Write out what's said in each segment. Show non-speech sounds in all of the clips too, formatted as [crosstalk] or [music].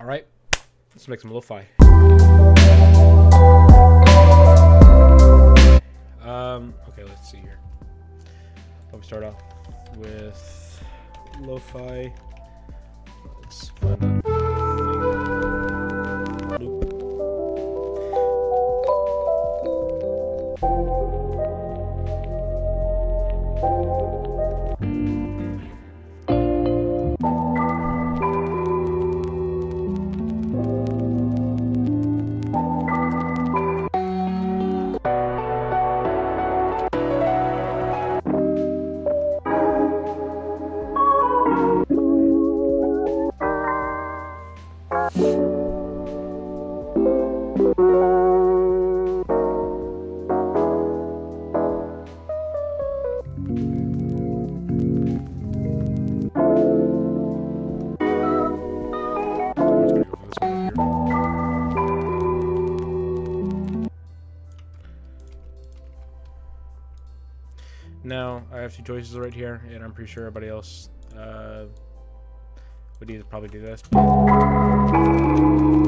All right, let's make some lo-fi. Um, okay, let's see here. Let me start off with lo-fi. Let's find two choices right here, and I'm pretty sure everybody else uh, would either probably do this. Let's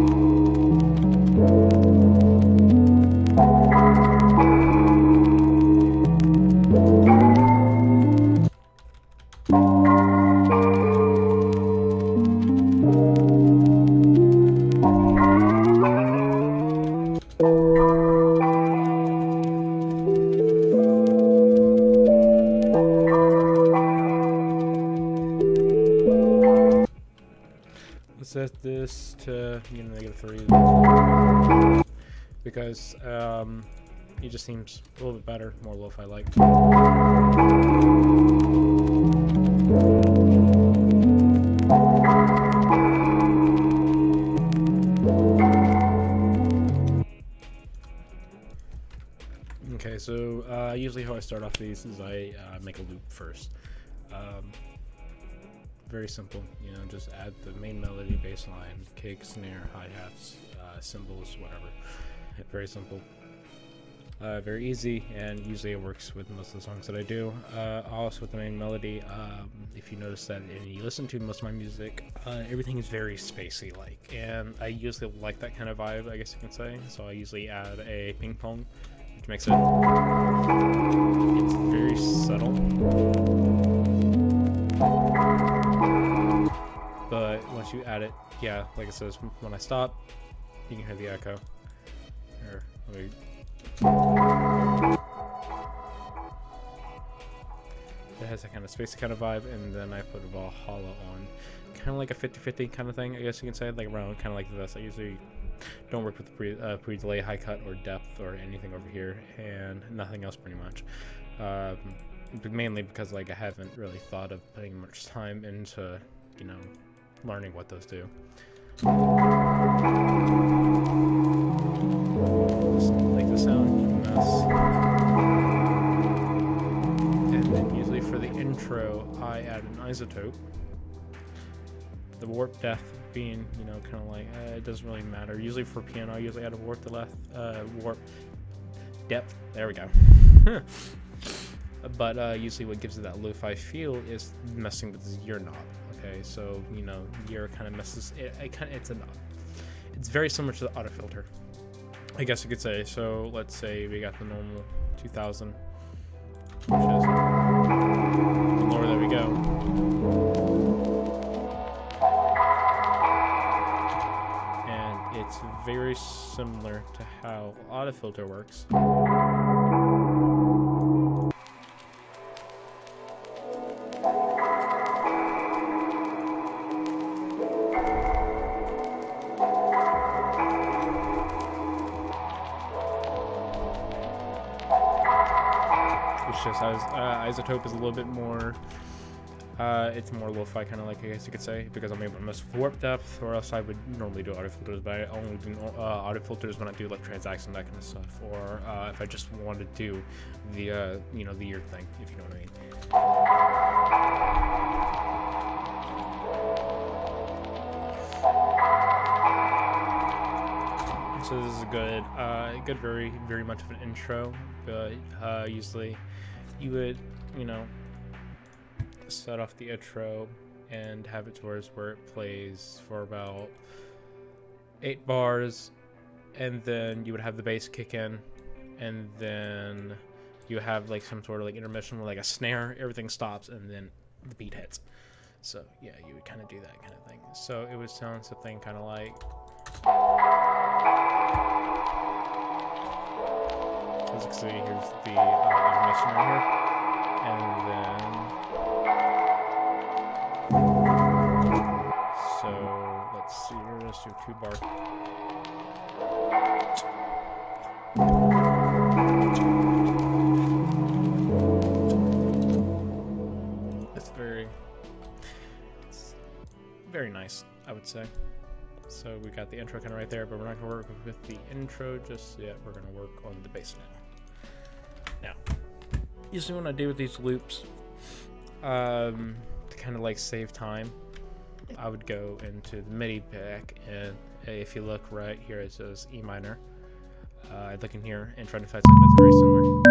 set this to you know negative three because um, it just seems a little bit better, more lo-fi like. Okay, so uh, usually how I start off these is I uh, make a loop first. Um, very simple, you know, just add the main melody, bass line, kick, snare, hi-hats, uh, cymbals, whatever. Very simple. Uh, very easy, and usually it works with most of the songs that I do. Uh, also with the main melody, um, if you notice that and you listen to most of my music, uh, everything is very spacey-like, and I usually like that kind of vibe, I guess you can say. So I usually add a ping pong, which makes it it's very subtle. But once you add it, yeah, like it says, when I stop, you can hear the echo. Here, me. It has that kind of space kind of vibe, and then I put a hollow on. Kind of like a 50 50 kind of thing, I guess you can say, like around kind of like this. I usually don't work with pre, uh, pre delay, high cut, or depth, or anything over here, and nothing else pretty much. Um, mainly because like I haven't really thought of putting much time into, you know, learning what those do. Just like the sound. And then usually for the intro, I add an iZotope. The warp depth being, you know, kind of like uh, it doesn't really matter. Usually for piano, I usually add a warp the left, uh, warp depth. There we go. [laughs] but uh, usually what gives it that lo-fi feel is messing with this ear knob. Okay, so you know, ear kind of messes. It, it kind of it's a knob. It's very similar to the auto filter, I guess you could say. So let's say we got the normal 2000, which is the lower. There we go. And it's very similar to how auto filter works. Isotope is a little bit more. Uh, it's more lo-fi kind of like I guess you could say because I'm able to mess with warp depth, or else I would normally do auto filters. But I only do uh, auto filters when I do like transaction that kind of stuff, or uh, if I just want to do the uh, you know the ear thing, if you know what I mean. So this is a good, uh, good, very, very much of an intro. But uh, usually, you would, you know, set off the intro and have it towards where it plays for about eight bars, and then you would have the bass kick in, and then you have like some sort of like intermission with like a snare. Everything stops, and then the beat hits. So yeah, you would kind of do that kind of thing. So it would sound something kind of like. As you can see, here's the uh, intermission right here, and then. So let's see here. Let's do two bar. It's very, it's very nice, I would say. So we got the intro kind of right there, but we're not gonna work with the intro just yet. We're gonna work on the bass now. Usually when I do with these loops, um, to kind of like save time, I would go into the MIDI pack, and if you look right here, it says E minor. Uh, I look in here and try to find something that's very similar.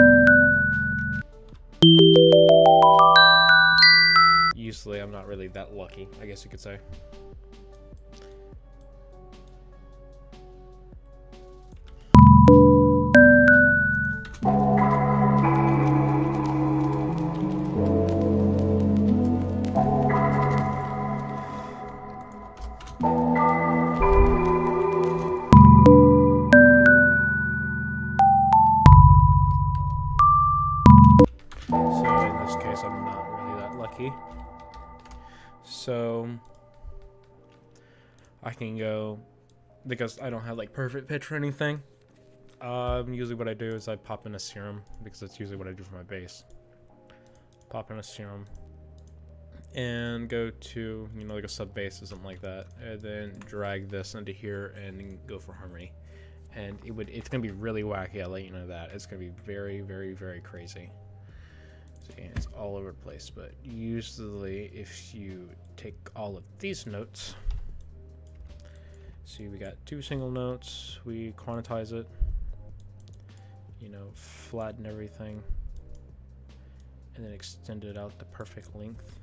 Usually, I'm not really that lucky, I guess you could say. So in this case, I'm not really that lucky. So I can go because I don't have like perfect pitch or anything. Um, usually what I do is I pop in a Serum because that's usually what I do for my bass. Pop in a Serum and go to you know like a sub bass or something like that, and then drag this into here and go for harmony. And it would it's gonna be really wacky. I'll let you know that it's gonna be very very very crazy. Again, it's all over the place, but usually if you take all of these notes, see we got two single notes, we quantize it, you know, flatten everything, and then extend it out the perfect length.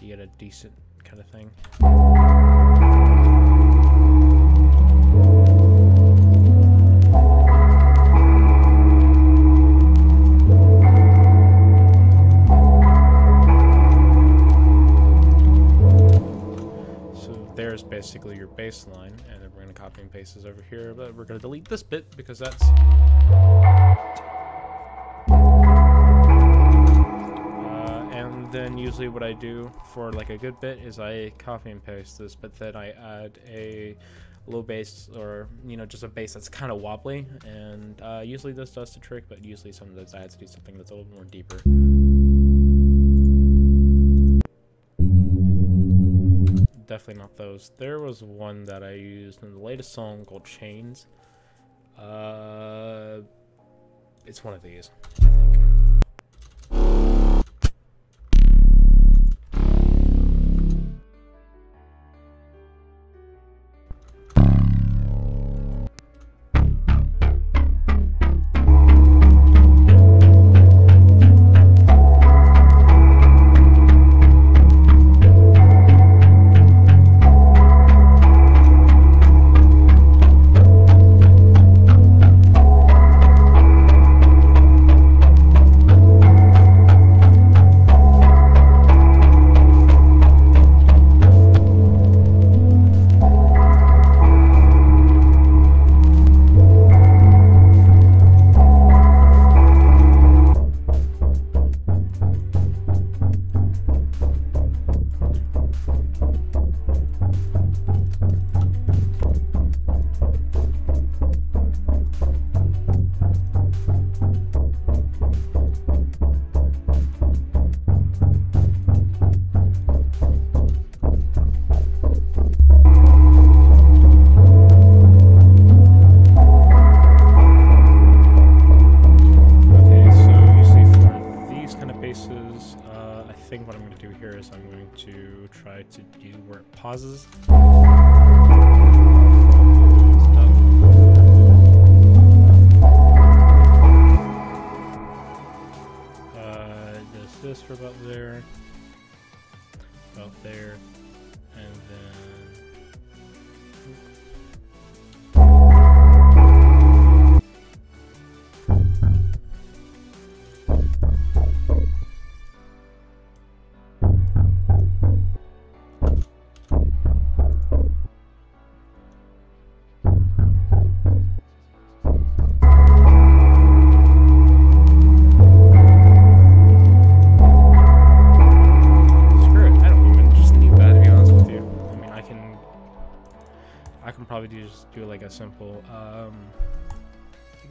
You get a decent kind of thing. So there's basically your baseline, and then we're gonna copy and paste this over here, but we're gonna delete this bit because that's then usually what I do for like a good bit is I copy and paste this, but then I add a low bass or you know just a bass that's kind of wobbly, and uh, usually this does the trick, but usually sometimes I have to do something that's a little more deeper. Definitely not those. There was one that I used in the latest song called Chains. Uh, it's one of these, I think. Uh, I think what I'm going to do here is I'm going to try to do where it pauses. Uh, does this for about there, about there,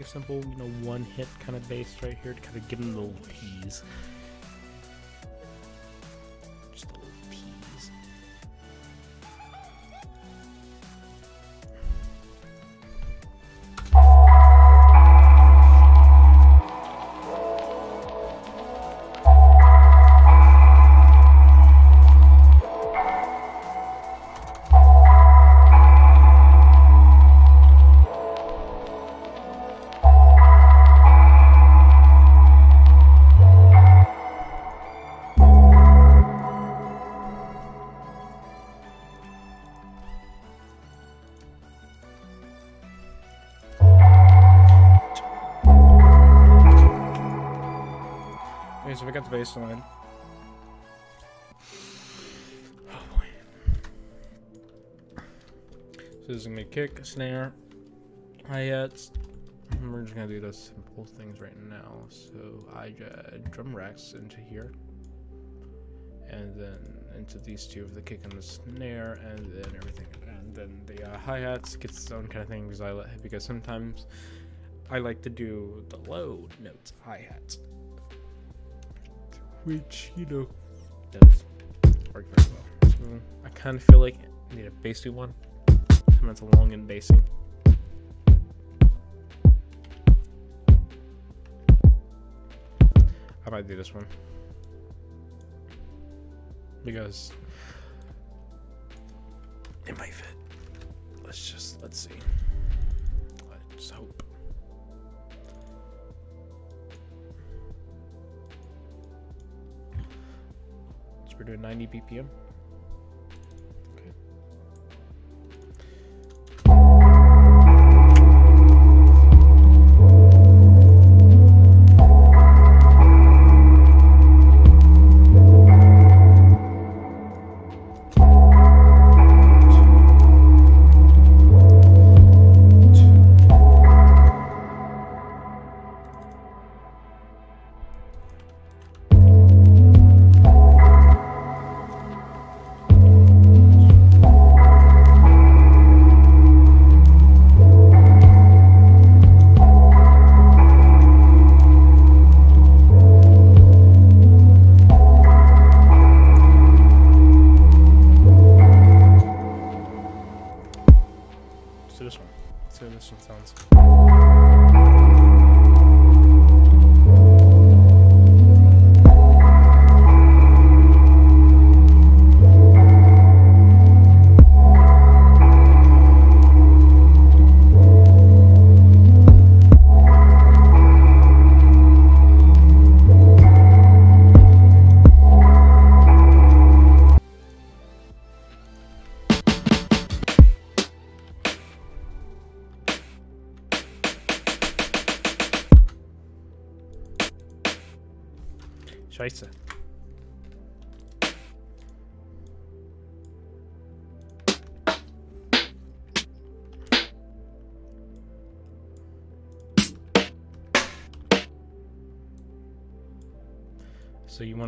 simple, you know, one hit kind of bass right here to kind of give them the little tease. So we got the bass line. Oh boy. So this is gonna be kick, snare, hi-hats. We're just gonna do the simple things right now. So I add drum racks into here. And then into these two of the kick and the snare, and then everything. And then the uh, hi-hats gets its own kind of thing because I because sometimes I like to do the low notes hi-hats which you know does work very well. So I kind of feel like I need a bassy one. Sometimes long and bassy. I might do this one because it might fit. Let's just let's see. Let's hope. We're doing 90 BPM.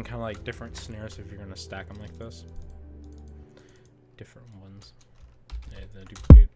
Kind of like different snares if you're gonna stack them like this. Different ones. And then duplicate.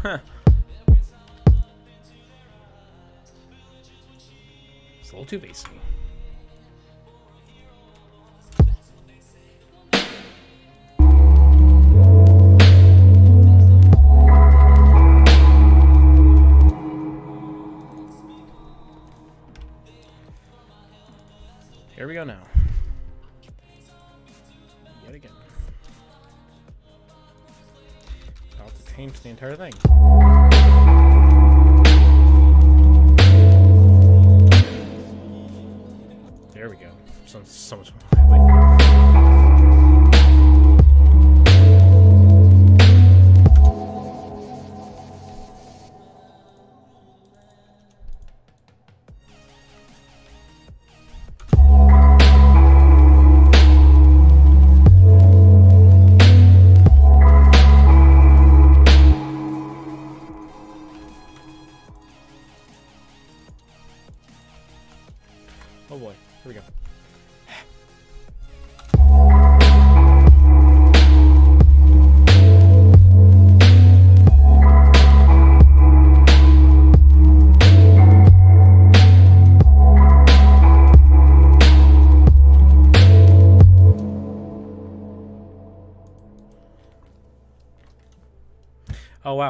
[laughs] It's a little too bassy. The entire thing.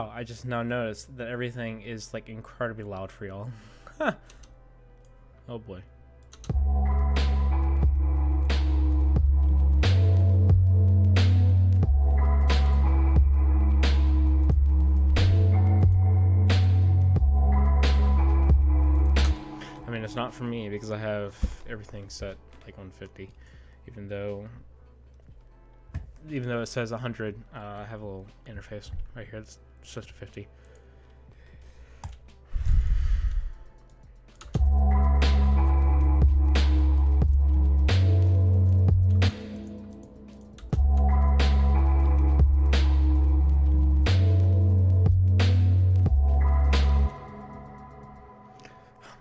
Wow, I just now noticed that everything is like incredibly loud for y'all. oh boy. I mean, it's not for me because I have everything set like 150, even though even though it says 100, uh, I have a little interface right here just 50. Oh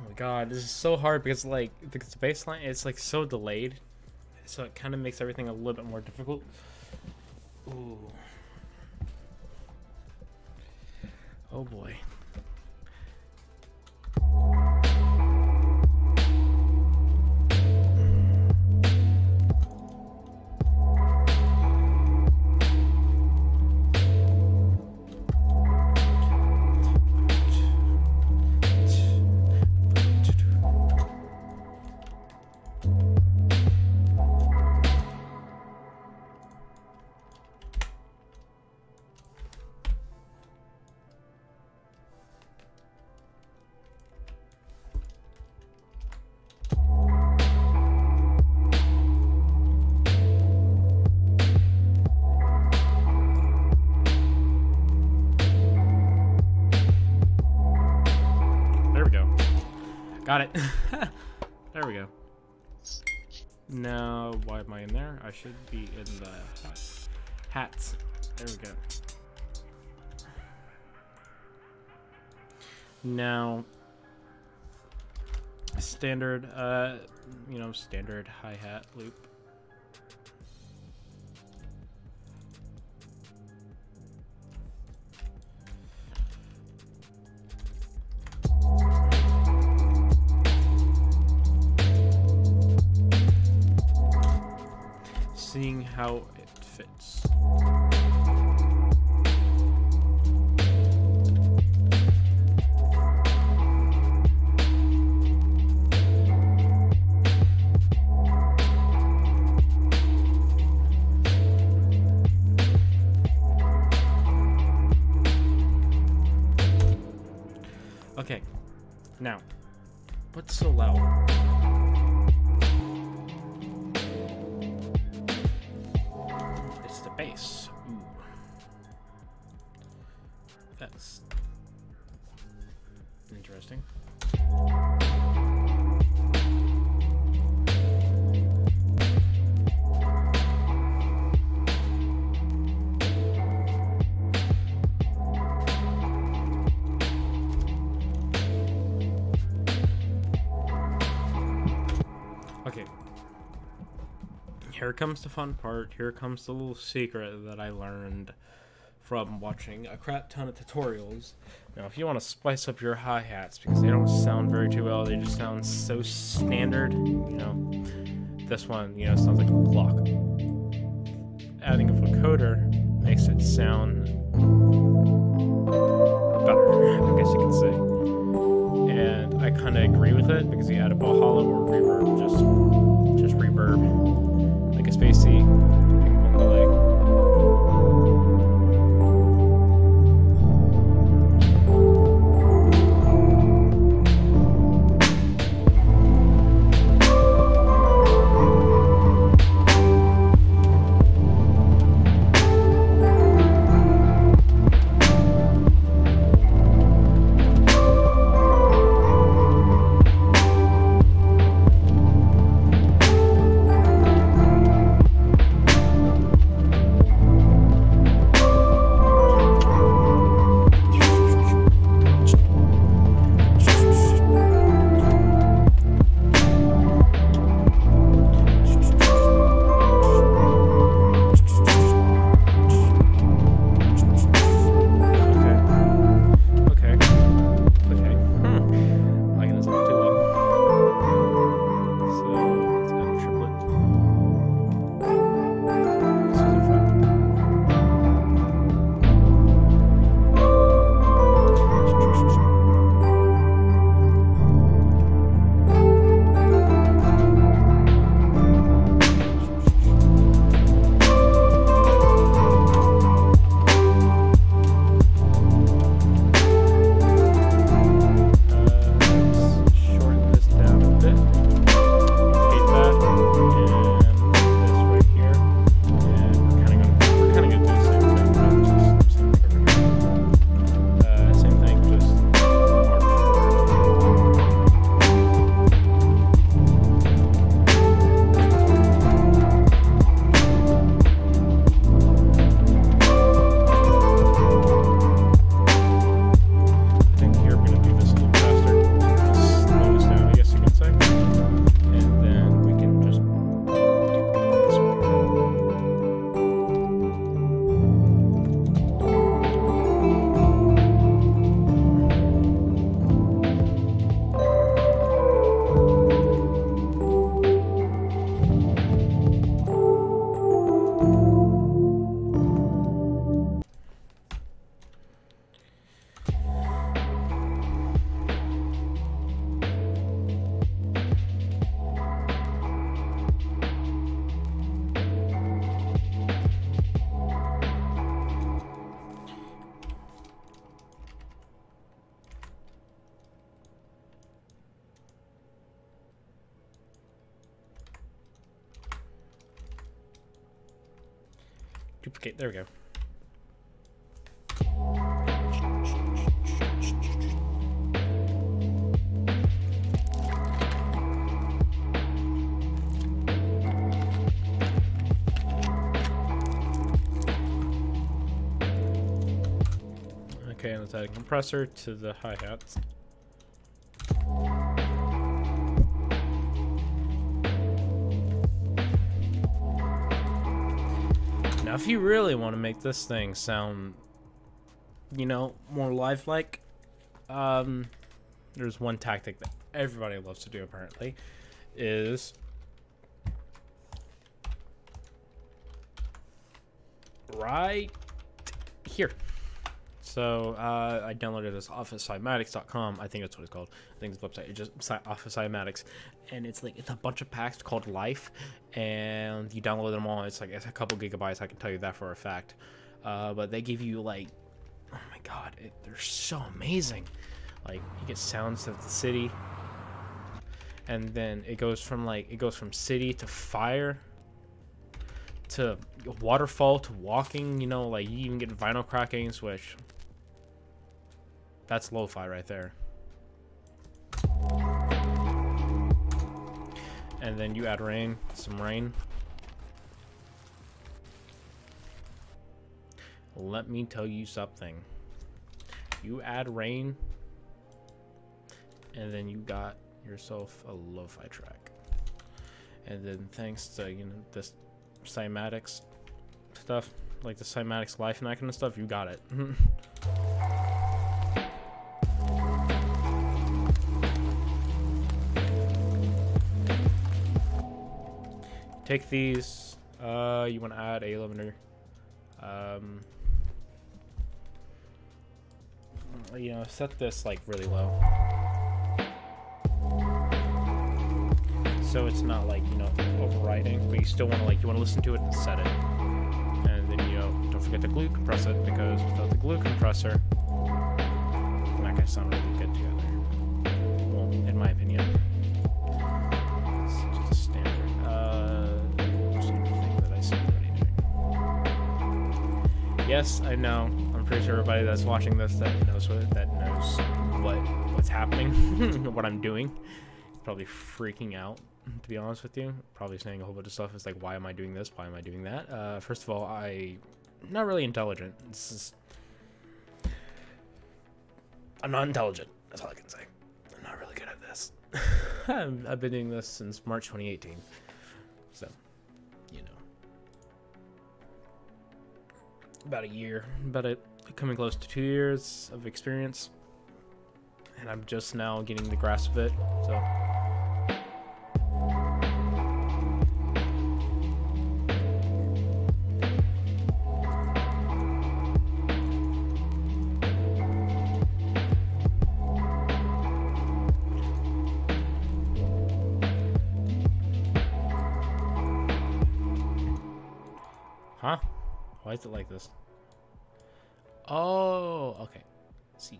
my god, this is so hard because like because the baseline it's like so delayed, so it kind of makes everything a little bit more difficult. Ooh. Oh boy. Got it. [laughs] there we go. Now, why am I in there? I should be in the hat. hats. There we go. Now, standard, uh, you know, standard hi-hat loop. Seeing how it fits. Okay, now, what's so loud? Interesting. Okay. Here comes the fun part. Here comes the little secret that I learned from watching a crap ton of tutorials. Now, if you want to spice up your hi-hats because they don't sound very too well, they just sound so standard, you know, this one, you know, sounds like a block. Adding a vocoder makes it sound better, I guess you can say and I kind of agree with it because you add a Valhalla or reverb, just just reverb, like a spacey, There we go. Okay, let's add a compressor to the hi-hats. If you really want to make this thing sound, you know, more lifelike, um, there's one tactic that everybody loves to do apparently, is right here. So uh, I downloaded this Office Cymatics.com. I think that's what it's called. I think it's the website. It's just Office Cymatics, and it's like it's a bunch of packs called Life, and you download them all. It's like it's a couple gigabytes. I can tell you that for a fact. Uh, but they give you like, oh my god, it, they're so amazing. Like you get sounds of the city, and then it goes from like it goes from city to fire to waterfall to walking. You know, like you even get vinyl crackings, which that's lo-fi right there. And then you add rain, some rain. Let me tell you something. You add rain, and then you got yourself a lo-fi track. And then thanks to you know this cymatics stuff, like the cymatics life and that kind of stuff, you got it. [laughs] take these. Uh, you want to add a limiter. Um, you know, set this like really low. So it's not like, you know, overriding, but you still want to like, you want to listen to it and set it. And then, you know, don't forget to glue compress it because without the glue compressor, not going to sound really Yes, I know. I'm pretty sure everybody that's watching this that knows what that knows what what's happening, [laughs] what I'm doing, probably freaking out. To be honest with you, probably saying a whole bunch of stuff. It's like, why am I doing this? Why am I doing that? Uh, first of all, I not really intelligent. I'm not intelligent. That's all I can say. I'm not really good at this. [laughs] I've been doing this since March 2018. About a year, about a coming close to two years of experience, and I'm just now getting the grasp of it. So. Why is it like this? Oh, okay. See.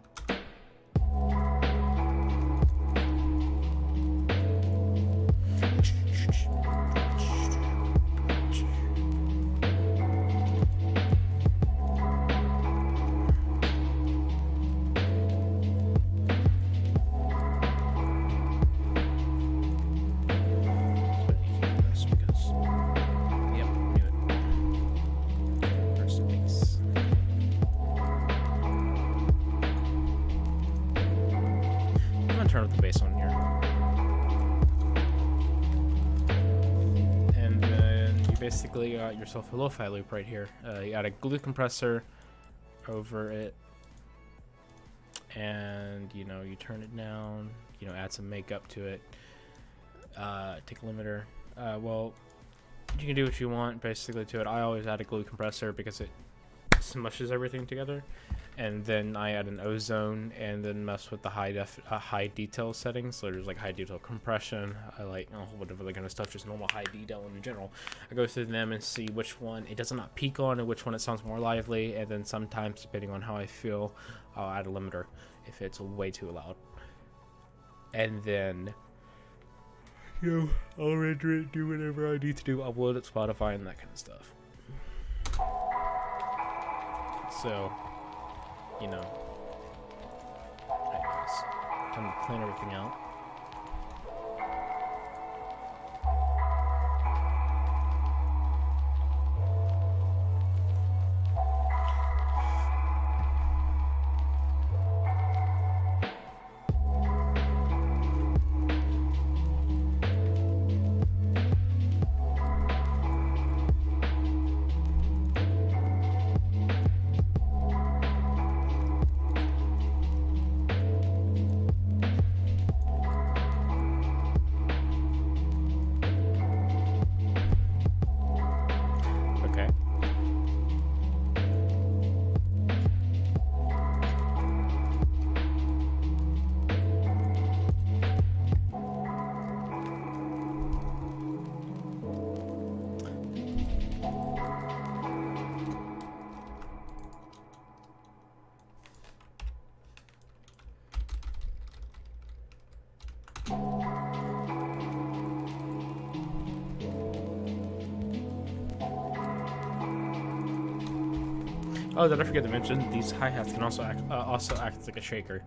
Got yourself a lo-fi loop right here. Uh, you add a glue compressor over it. And, you know, you turn it down, you know, add some makeup to it. Uh, take a limiter. Uh, well, you can do what you want basically to it. I always add a glue compressor because it smushes everything together and then I add an Ozone and then mess with the high def uh, high detail settings. So there's like high detail compression. I like bunch of other kind of stuff, just normal high detail in general. I go through them and see which one it does not not peak on and which one it sounds more lively. And then sometimes, depending on how I feel, I'll add a limiter if it's way too loud. And then you know, I'll render it, do whatever I need to do, upload it Spotify and that kind of stuff. So, you know. Time to plan everything out. Oh, did I forget to mention these hi hats can also act uh, also act like a shaker.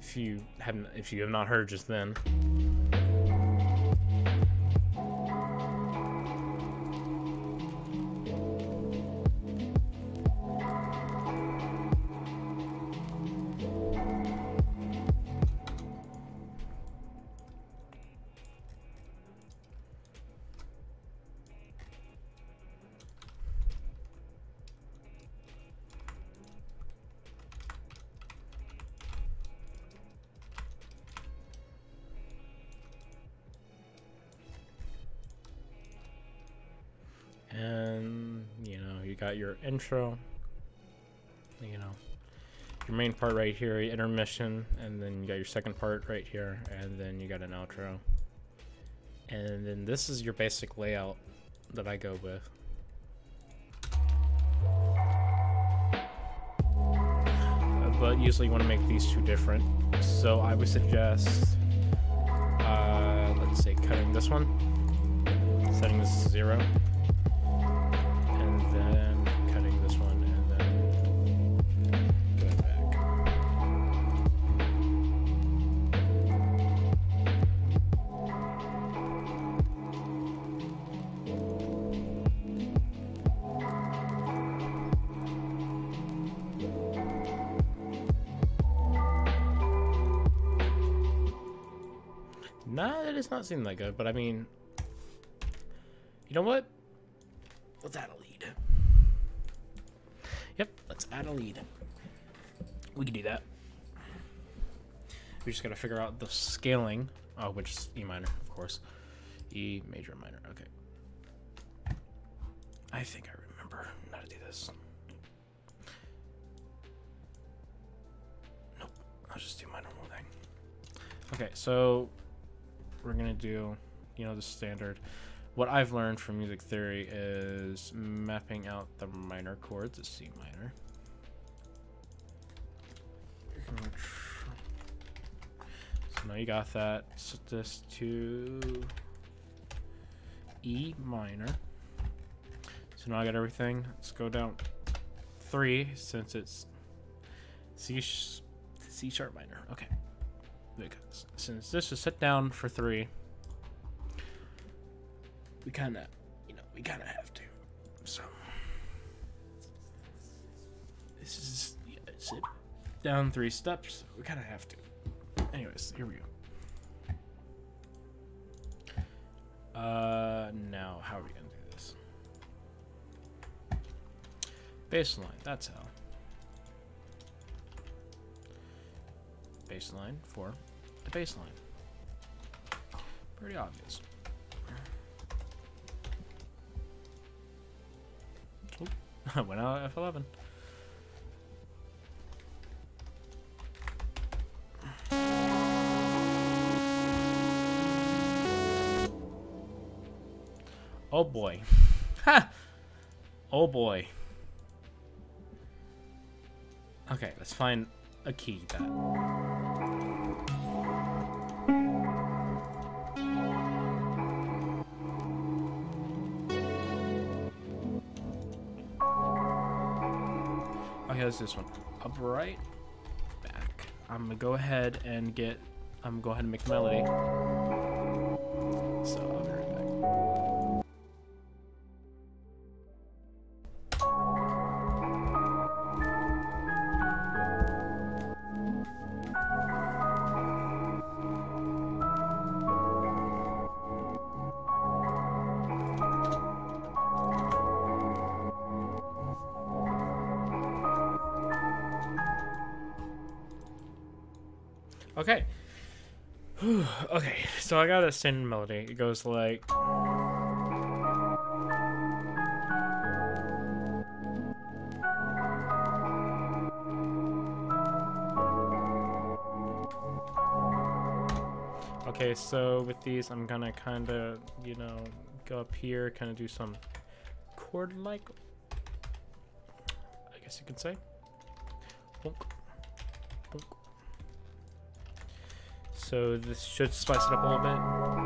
If you hadn't, if you have not heard just then. Intro. You know, your main part right here, intermission, and then you got your second part right here, and then you got an outro. And then this is your basic layout that I go with. But usually you want to make these two different. So I would suggest, uh, let's say, cutting this one, setting this to zero, Does not seem that good, but I mean, you know what? Let's add a lead. Yep, let's add a lead. We can do that. We just gotta figure out the scaling, oh, which is E minor, of course. E major, minor, okay. I think I remember how to do this. Nope, I'll just do my normal thing. Okay, so we're gonna do, you know, the standard. What I've learned from music theory is mapping out the minor chords as C minor. So now you got that. Set this to E minor. So now I got everything. Let's go down three since it's C C sharp minor. Okay because since this is set down for three, we kind of, you know, we kind of have to. So this is yeah, it's it down three steps. We kind of have to. Anyways, here we go. Uh, now how are we gonna do this? Bassline. That's how. Baseline for the bassline. Pretty obvious. Oop, [laughs] I went out at F11. Oh boy. [laughs] Ha! Oh boy. Okay, let's find a key that. Is this one? Upright back. I'm gonna go ahead and get. I'm gonna go ahead and make melody. Got a standard melody. It goes like. Okay, so with these, I'm gonna kind of, you know, go up here, kind of do some chord-like, I guess you could say. Bonk. So this should spice it up a little bit.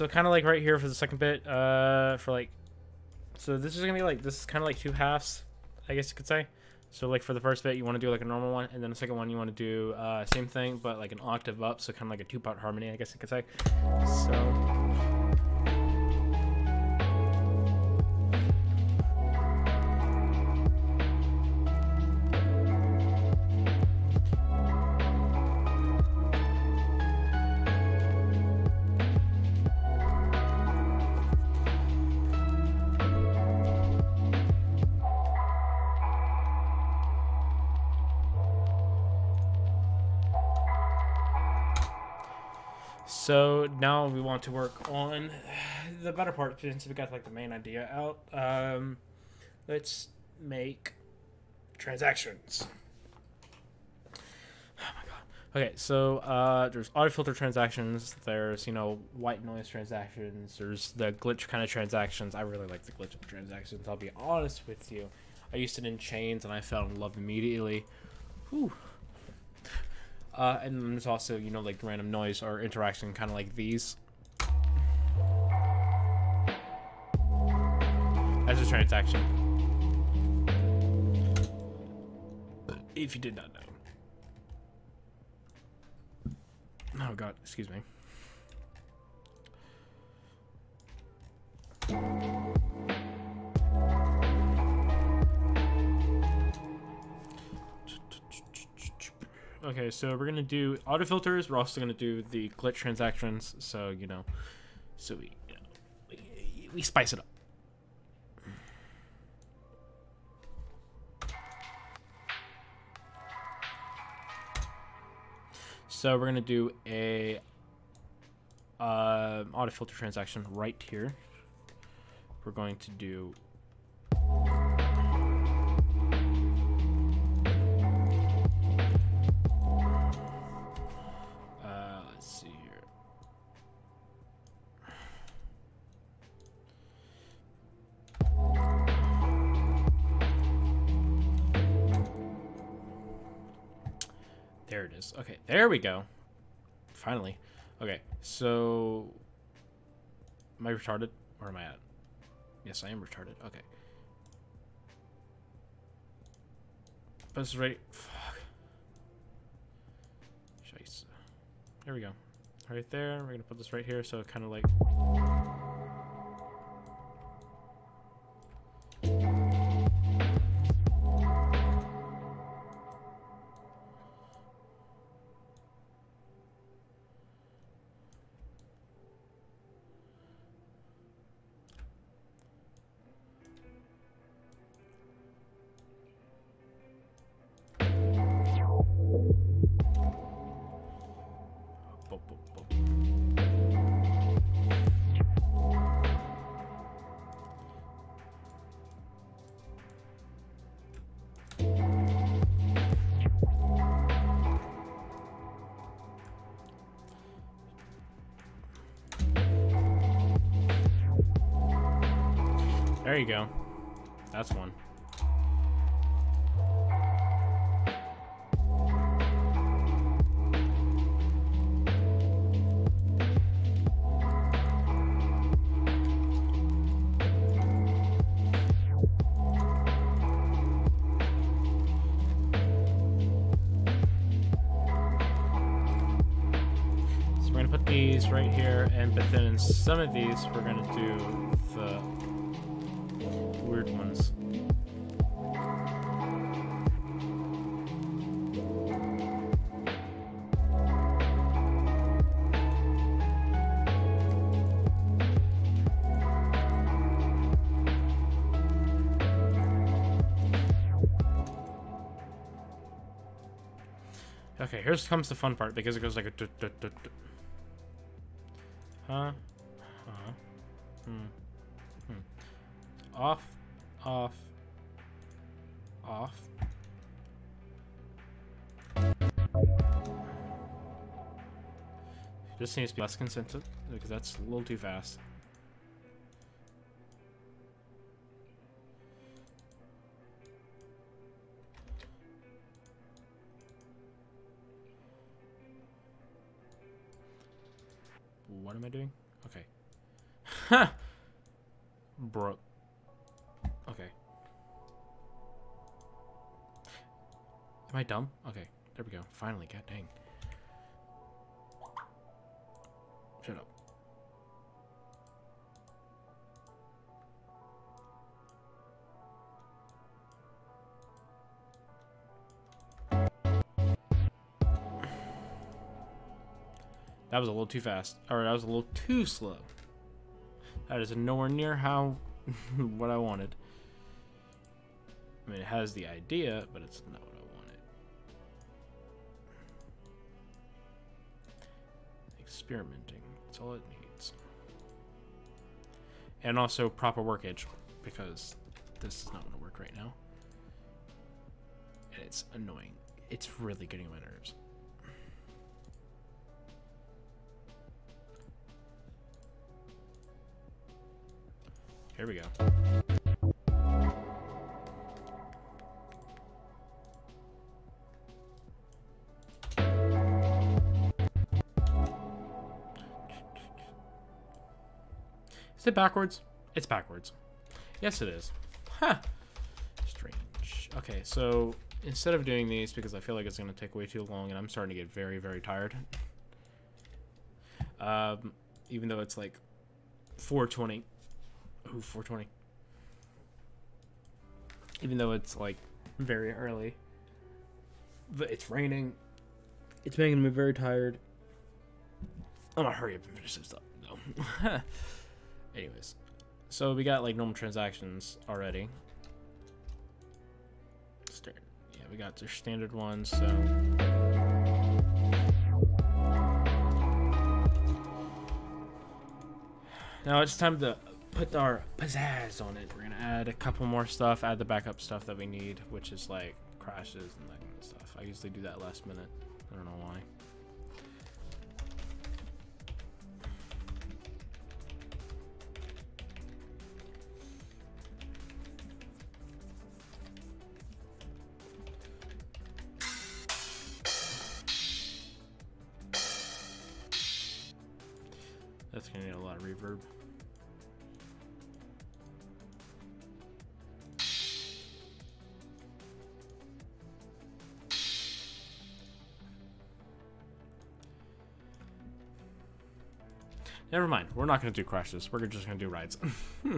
So kind of like right here for the second bit, uh, for like, so this is gonna be like, this is kind of like two halves, I guess you could say. So like for the first bit, you want to do like a normal one, and then the second one, you want to do uh, same thing, but like an octave up, so kind of like a two-part harmony, I guess you could say. So. So now we want to work on the better part since we got like the main idea out. Um, let's make transactions. Oh my god. Okay, so uh, there's auto filter transactions. There's you know white noise transactions. There's the glitch kind of transactions. I really like the glitch transactions. I'll be honest with you. I used it in chains and I fell in love immediately. Whew. Uh, and there's also, you know, like random noise or interaction, kind of like these. That's a transaction. If you did not know. Oh god, excuse me. Okay, so we're gonna do auto filters. We're also gonna do the glitch transactions. So you know, so we you know, we, we spice it up. So we're gonna do a uh, auto filter transaction right here. We're going to do there we go. Finally. Okay, so am I retarded? Where am I at? Yes, I am retarded. Okay. But it's right. Fuck. device. There we go. Right there. We're gonna put this right here, so kind of like. You go. That's one. So we're gonna put these right here, and but then in some of these we're gonna do the weird ones. Okay, here comes the fun part because it goes like a. Huh? This to be less consistent because that's a little too fast. What am I doing? Okay. Ha! Bro. Okay. Am I dumb? Okay. There we go. Finally. God dang. Shut up. That was a little too fast. Or that was a little too slow. That is nowhere near how [laughs] what I wanted. I mean, it has the idea, but it's not what I wanted. Experimenting. All it needs. And also proper workage, because this is not going to work right now. And it's annoying. It's really getting on my nerves. Here we go. Is it backwards? It's backwards. Yes, it is. Huh. Strange. Okay, so instead of doing these, because I feel like it's going to take way too long, and I'm starting to get very, very tired. Um, even though it's like 420. Ooh, 420. Even though it's like very early. But it's raining. It's making me very tired. I'm gonna hurry up and finish this up. No. [laughs] Anyways. So we got like normal transactions already. Yeah, we got the standard ones, so now it's time to put our pizzazz on it. We're gonna add a couple more stuff, add the backup stuff that we need, which is like crashes and that kind of stuff. I usually do that last minute. I don't know why. need a lot of reverb. Never mind. We're not going to do crashes. We're just going to do rides. [laughs] Hmm.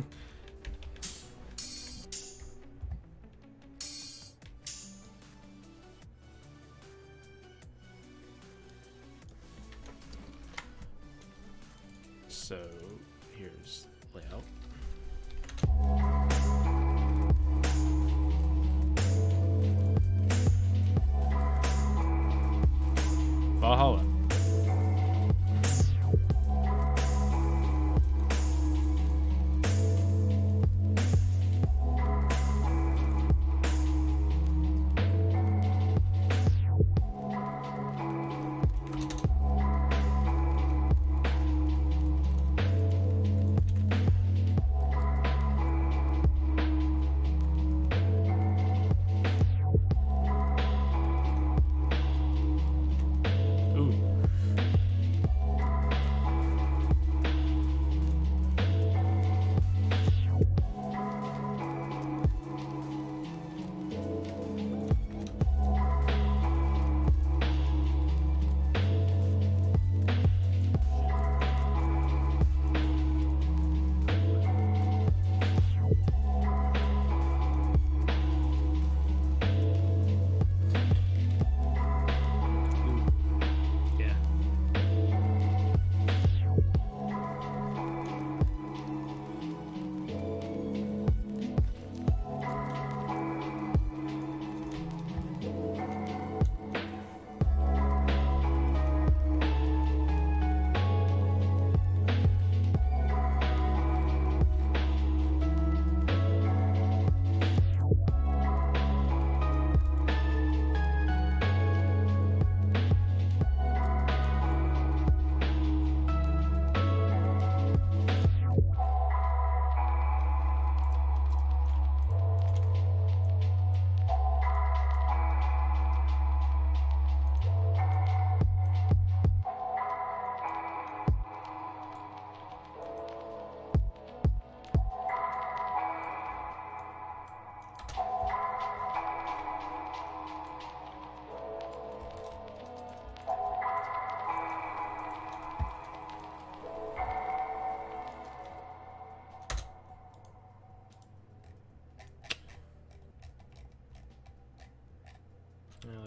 Valhalla.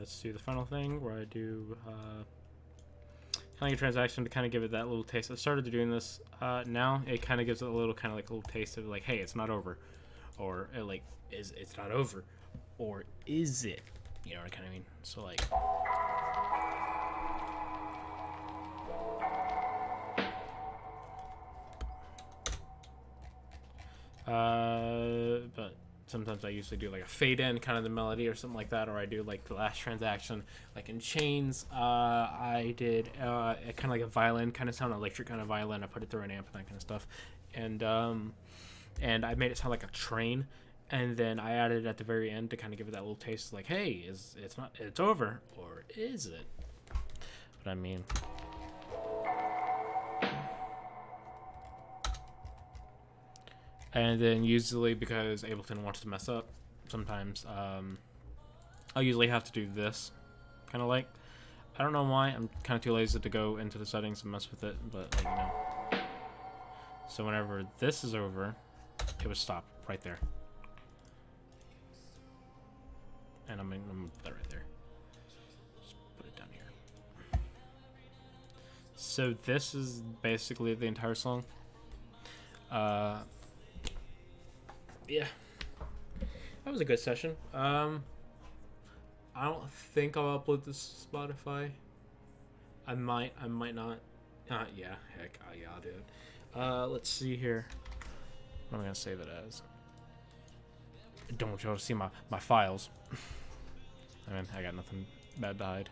Let's do the final thing where I do uh, kind of a transaction to kind of give it that little taste. I started doing this uh, now. It kind of gives it a little kind of like a little taste of like, hey, it's not over, or uh, like, is it's not over, or is it? You know what I kind of mean? So like. Sometimes I usually do like a fade in kind of the melody or something like that, or I do like the last transaction, like in Chains. Uh, I did uh, kind of like a violin kind of sound, electric kind of violin. I put it through an amp and that kind of stuff, and um, and I made it sound like a train. And then I added it at the very end to kind of give it that little taste, like, "Hey, is it's not it's over, or is it?" But I mean, and then usually because Ableton wants to mess up, sometimes um, I'll usually have to do this, kind of like. I don't know why. I'm kind of too lazy to go into the settings and mess with it, but like, you know. So whenever this is over, it would stop right there. And I'm, I'm gonna put that right there. Just put it down here. So this is basically the entire song. Uh, yeah, that was a good session. Um, I don't think I'll upload this to Spotify. I might, I might not. Uh, yeah, heck, uh, yeah, I'll do it. Uh, let's see here. What am I gonna save it as? I don't want y'all to see my my files. [laughs] I mean, I got nothing bad to hide.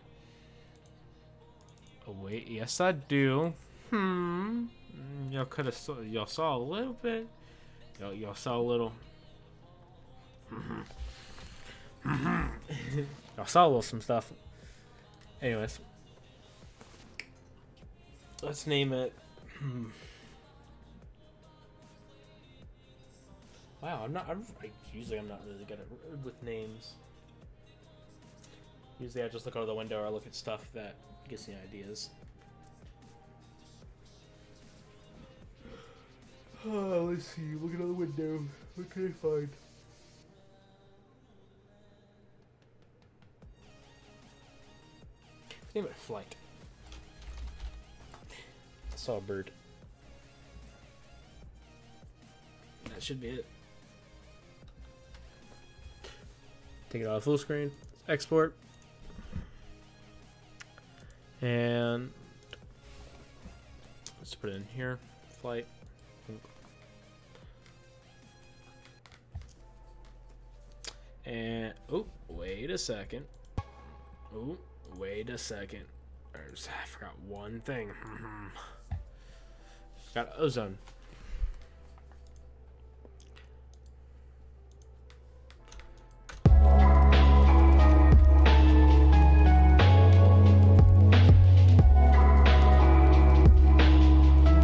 Oh wait, yes I do. Hmm. Mm, Y'all could have y'all saw a little bit. Y'all, y'all saw a little. y'all saw a little some stuff. Anyways, let's name it. Wow, I'm not. I'm, I, usually, I'm not really good at with names. Usually, I just look out of the window or I look at stuff that gives me ideas. Oh, let's see. Look out the window. What can I find? Name it flight. I saw a bird. That should be it. Take it off full screen. Export. And let's put it in here. Flight. And oh, wait a second. Oh, wait a second. There's, I forgot one thing. Got Ozone.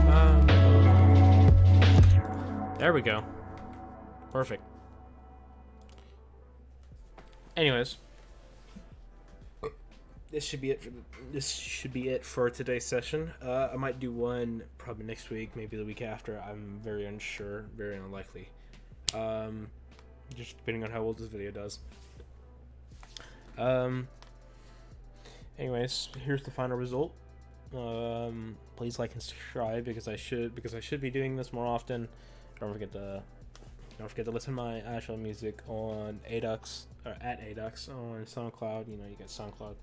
Um, there we go. Perfect. Anyways, this should be it. For this should be it for today's session. Uh, I might do one probably next week, maybe the week after. I'm very unsure, very unlikely. Um, just depending on how old this video does. Um. Anyways, here's the final result. Um, please like and subscribe because I should because I should be doing this more often. Don't forget to don't forget to listen to my actual music on Addux or at Adux on SoundCloud. You know, you get SoundCloud.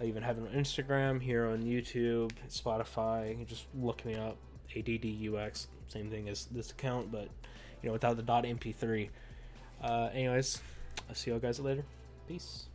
I even have it on Instagram, here on YouTube, Spotify. You just look me up, ADDUX. Same thing as this account, but you know, without the .mp3. Uh, anyways, I'll see y'all guys later. Peace.